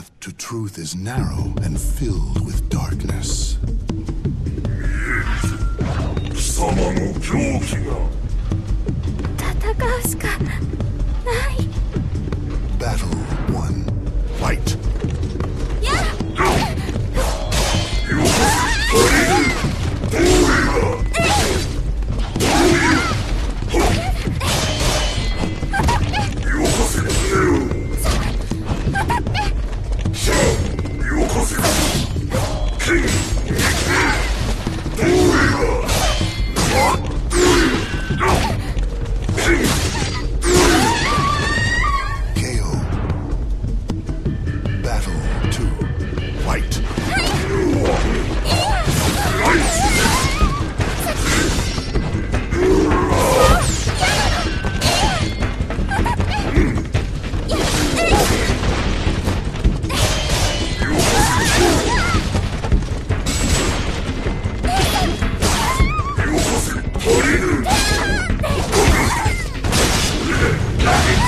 path to truth is narrow and filled with darkness. Cut it!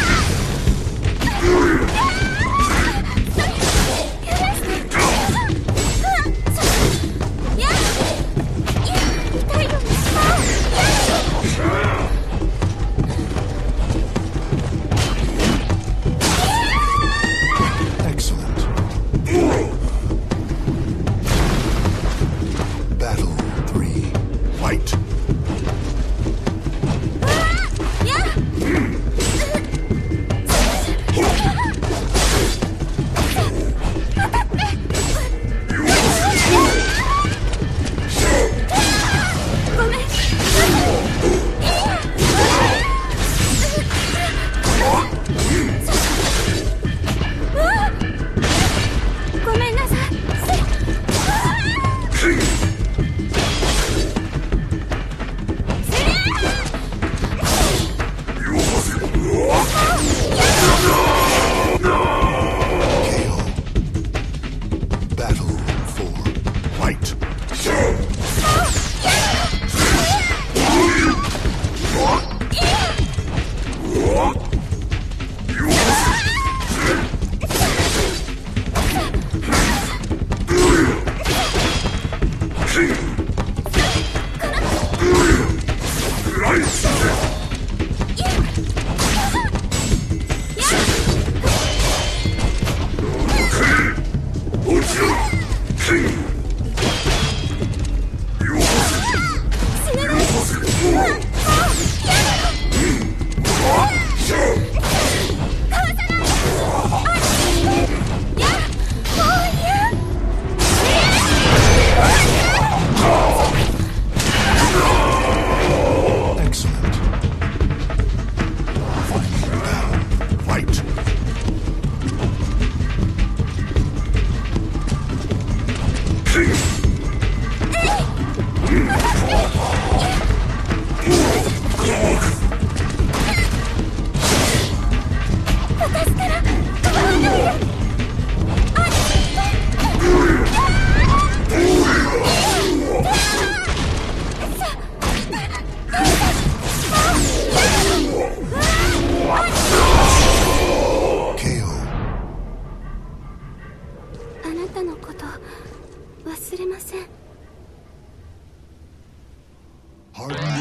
hard